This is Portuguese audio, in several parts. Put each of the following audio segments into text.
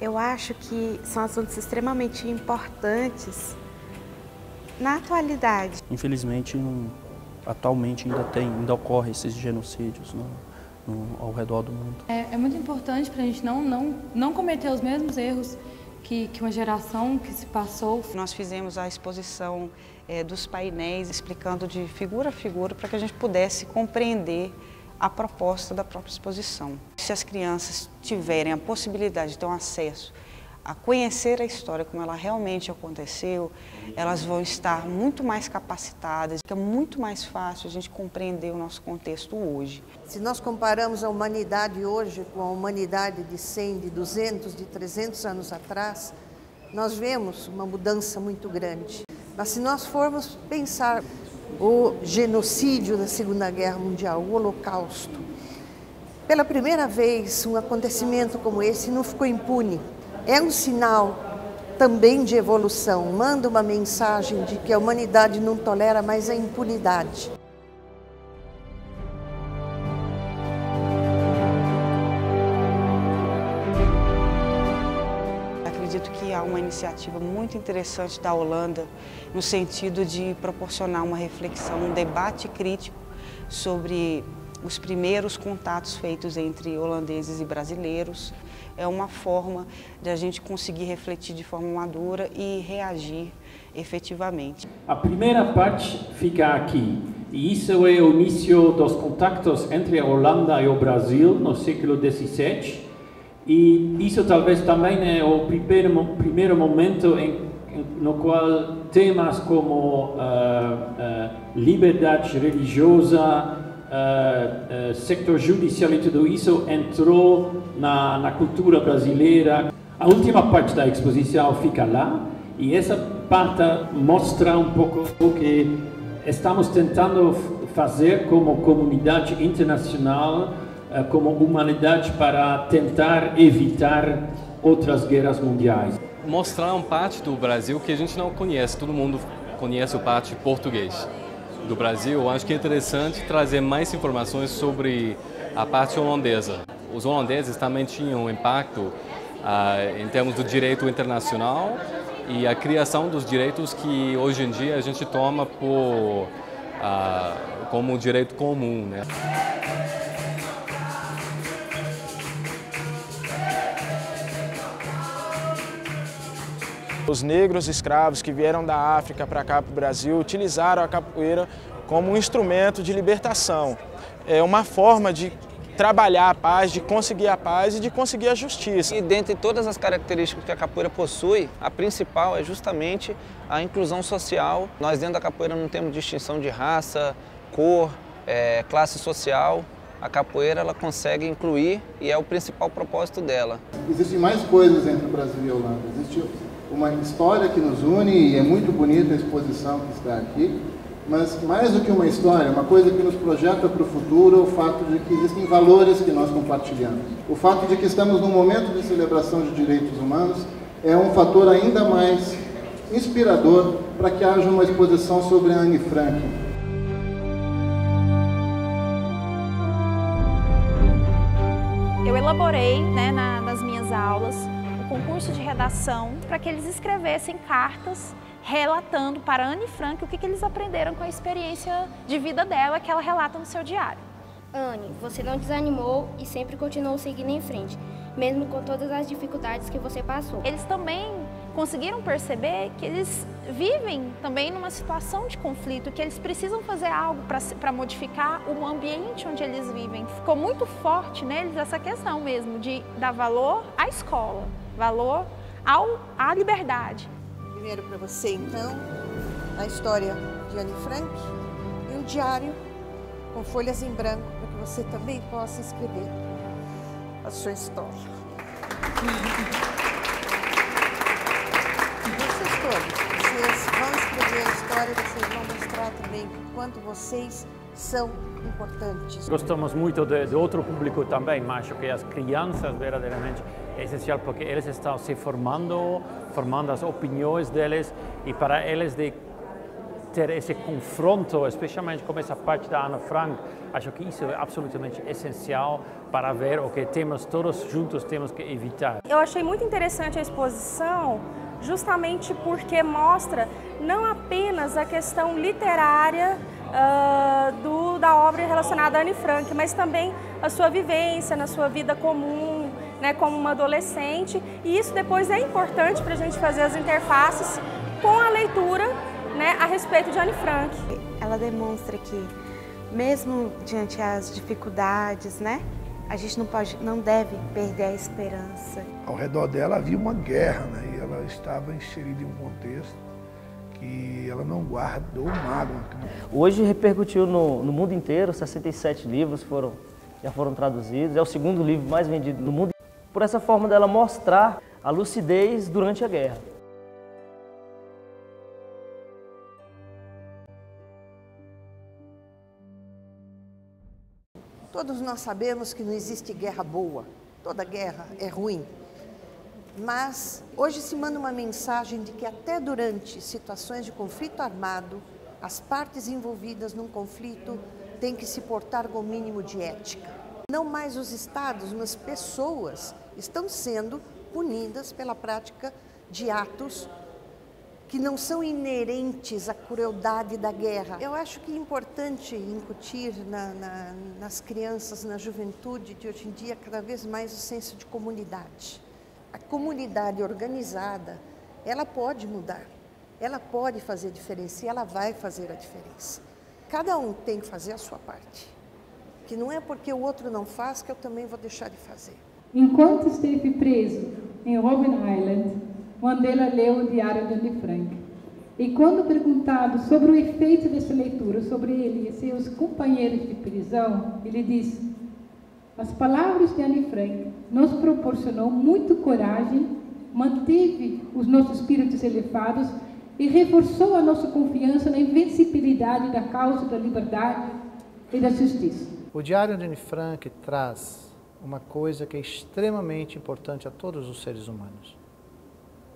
Eu acho que são assuntos extremamente importantes na atualidade. Infelizmente, não, atualmente ainda tem, ainda ocorre esses genocídios no, no, ao redor do mundo. É, é muito importante para a gente não, não, não cometer os mesmos erros que, que uma geração que se passou. Nós fizemos a exposição é, dos painéis explicando de figura a figura para que a gente pudesse compreender a proposta da própria exposição. Se as crianças tiverem a possibilidade de ter um acesso a conhecer a história como ela realmente aconteceu, elas vão estar muito mais capacitadas, fica muito mais fácil a gente compreender o nosso contexto hoje. Se nós comparamos a humanidade hoje com a humanidade de 100, de 200, de 300 anos atrás, nós vemos uma mudança muito grande. Mas se nós formos pensar o genocídio da Segunda Guerra Mundial, o Holocausto, pela primeira vez um acontecimento como esse não ficou impune. É um sinal também de evolução, manda uma mensagem de que a humanidade não tolera mais a impunidade. Acredito que há uma iniciativa muito interessante da Holanda no sentido de proporcionar uma reflexão, um debate crítico sobre os primeiros contatos feitos entre holandeses e brasileiros. É uma forma de a gente conseguir refletir de forma madura e reagir efetivamente. A primeira parte fica aqui. E isso é o início dos contatos entre a Holanda e o Brasil no século XVII. E isso talvez também é o primeiro, primeiro momento em, no qual temas como uh, uh, liberdade religiosa, uh, uh, sector judicial e tudo isso entrou na, na cultura brasileira. A última parte da exposição fica lá e essa parte mostra um pouco o que estamos tentando fazer como comunidade internacional, como humanidade para tentar evitar outras guerras mundiais. Mostrar uma parte do Brasil que a gente não conhece, todo mundo conhece o parte português do Brasil, acho que é interessante trazer mais informações sobre a parte holandesa. Os holandeses também tinham um impacto ah, em termos do direito internacional e a criação dos direitos que hoje em dia a gente toma por, ah, como um direito comum. Né? Os negros escravos que vieram da África para cá para o Brasil utilizaram a capoeira como um instrumento de libertação. É uma forma de trabalhar a paz, de conseguir a paz e de conseguir a justiça. E dentre todas as características que a capoeira possui, a principal é justamente a inclusão social. Nós dentro da capoeira não temos distinção de raça, cor, é, classe social. A capoeira ela consegue incluir e é o principal propósito dela. Existem mais coisas entre o Brasil e a Holanda. Existe uma história que nos une e é muito bonita a exposição que está aqui, mas mais do que uma história, uma coisa que nos projeta para o futuro é o fato de que existem valores que nós compartilhamos. O fato de que estamos num momento de celebração de direitos humanos é um fator ainda mais inspirador para que haja uma exposição sobre a Anne Frank. Eu elaborei né, na, nas minhas aulas concurso de redação para que eles escrevessem cartas relatando para Anne Frank o que, que eles aprenderam com a experiência de vida dela que ela relata no seu diário. Anne, você não desanimou e sempre continuou seguindo em frente, mesmo com todas as dificuldades que você passou. Eles também conseguiram perceber que eles vivem também numa situação de conflito, que eles precisam fazer algo para modificar o ambiente onde eles vivem. Ficou muito forte neles essa questão mesmo de dar valor à escola valor ao, à liberdade. Primeiro para você, então, a história de Anne Frank e um diário com folhas em branco para que você também possa escrever a sua história. Vocês todos, vocês vão escrever a história, vocês vão mostrar também quanto vocês são importantes. Gostamos muito de, de outro público também, mas acho que as crianças verdadeiramente é essencial porque eles estão se formando, formando as opiniões deles e para eles de ter esse confronto, especialmente com essa parte da Ana Frank, acho que isso é absolutamente essencial para ver o que temos todos juntos temos que evitar. Eu achei muito interessante a exposição, justamente porque mostra não apenas a questão literária uh, do, da obra relacionada a Anne Frank, mas também a sua vivência na sua vida comum, né, como uma adolescente. E isso depois é importante para a gente fazer as interfaces com a leitura né, a respeito de Anne Frank. Ela demonstra que, mesmo diante as dificuldades, né, a gente não, pode, não deve perder a esperança. Ao redor dela havia uma guerra, né, e ela estava inserida em um contexto que ela não guardou mágoa. Hoje repercutiu no, no mundo inteiro, 67 livros foram, já foram traduzidos, é o segundo livro mais vendido no mundo. Por essa forma dela mostrar a lucidez durante a guerra. Todos nós sabemos que não existe guerra boa, toda guerra é ruim. Mas hoje se manda uma mensagem de que até durante situações de conflito armado, as partes envolvidas num conflito têm que se portar com o mínimo de ética. Não mais os estados, mas pessoas estão sendo punidas pela prática de atos que não são inerentes à crueldade da guerra. Eu acho que é importante incutir na, na, nas crianças, na juventude de hoje em dia, cada vez mais o senso de comunidade. A comunidade organizada, ela pode mudar, ela pode fazer diferença e ela vai fazer a diferença. Cada um tem que fazer a sua parte. Que não é porque o outro não faz que eu também vou deixar de fazer. Enquanto esteve preso em Robben Island, Mandela leu o diário de Anne Frank. E quando perguntado sobre o efeito dessa leitura sobre ele e seus companheiros de prisão, ele disse: As palavras de Anne Frank nos proporcionou muito coragem, manteve os nossos espíritos elevados e reforçou a nossa confiança na invencibilidade da causa da liberdade e da justiça. O Diário de Anne Frank traz uma coisa que é extremamente importante a todos os seres humanos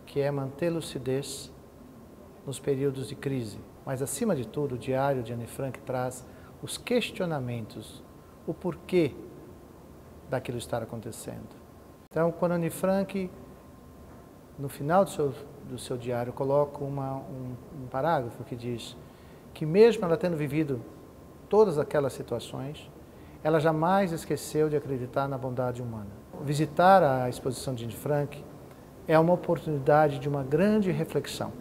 que é manter lucidez nos períodos de crise. Mas, acima de tudo, o diário de Anne Frank traz os questionamentos, o porquê daquilo estar acontecendo. Então, quando Anne Frank, no final do seu, do seu diário, coloca uma, um, um parágrafo que diz que, mesmo ela tendo vivido todas aquelas situações, ela jamais esqueceu de acreditar na bondade humana. Visitar a exposição de Anne Frank é uma oportunidade de uma grande reflexão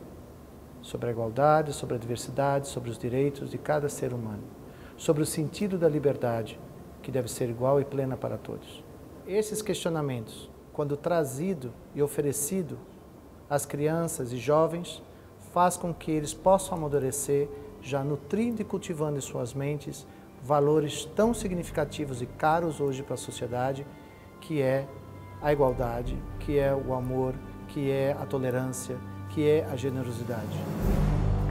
sobre a igualdade, sobre a diversidade, sobre os direitos de cada ser humano, sobre o sentido da liberdade, que deve ser igual e plena para todos. Esses questionamentos, quando trazido e oferecido às crianças e jovens, faz com que eles possam amadurecer, já nutrindo e cultivando em suas mentes valores tão significativos e caros hoje para a sociedade, que é a igualdade, que é o amor, que é a tolerância, que é a generosidade.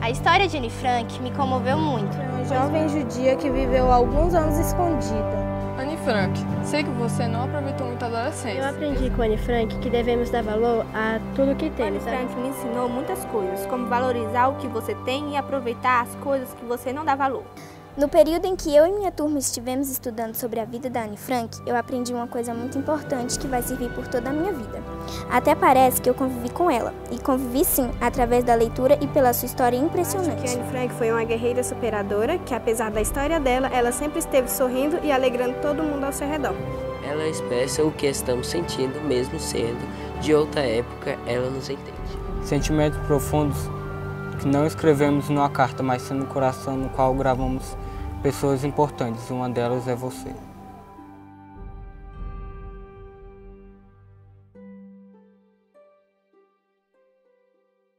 A história de Anne Frank me comoveu muito. É uma jovem judia que viveu alguns anos escondida. Anne Frank, sei que você não aproveitou muito a adolescência. Eu aprendi com Anne Frank que devemos dar valor a tudo que temos. Anne Frank me ensinou muitas coisas, como valorizar o que você tem e aproveitar as coisas que você não dá valor. No período em que eu e minha turma estivemos estudando sobre a vida da Anne Frank, eu aprendi uma coisa muito importante que vai servir por toda a minha vida. Até parece que eu convivi com ela, e convivi sim, através da leitura e pela sua história impressionante. Acho que Anne Frank foi uma guerreira superadora, que apesar da história dela, ela sempre esteve sorrindo e alegrando todo mundo ao seu redor. Ela expressa o que estamos sentindo, mesmo sendo de outra época, ela nos entende. Sentimentos profundos que não escrevemos numa carta, mas sendo no coração no qual gravamos pessoas importantes, uma delas é você.